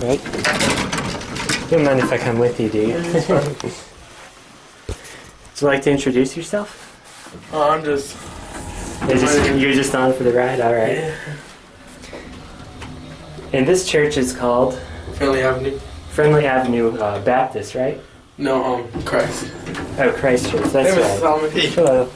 right? You don't mind if I come with you, do you? Would you like to introduce yourself? Oh, I'm just. You're just, you're just on for the ride? All right. Yeah. And this church is called Friendly Avenue. Friendly Avenue uh, Baptist, right? No, um, Christ. Oh, Christ Church. That's right. Solomon. Hello.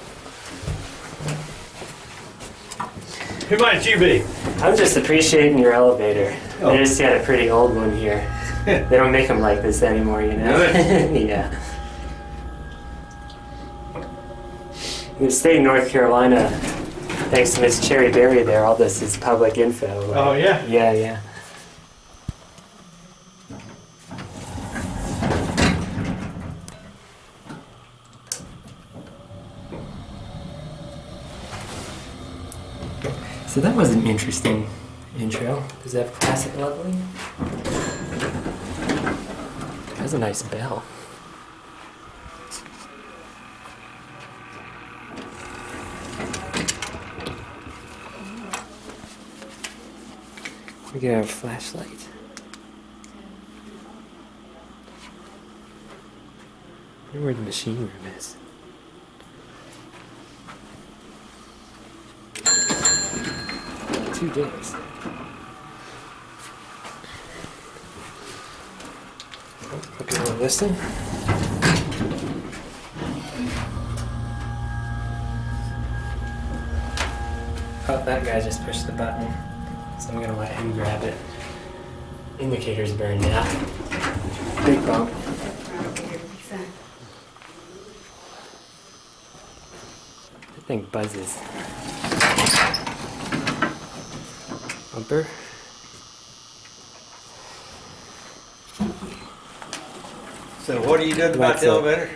Who might you be? I'm just appreciating your elevator. Oh. They just got a pretty old one here. they don't make them like this anymore, you know? yeah. In the state of North Carolina, thanks to Miss Cherie Berry there, all this is public info. Oh, yeah? Yeah, yeah. So that was an interesting intro. Does it have classic leveling? That's a nice bell. We get our flashlight. I wonder where the machine room is. Two doors. Hope you want to listen. Oh, that guy just pushed the button. So I'm gonna let him grab it. Indicator's burned out. Big bump. That thing buzzes. Bumper. So what are you doing about the elevator?